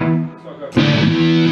Só que-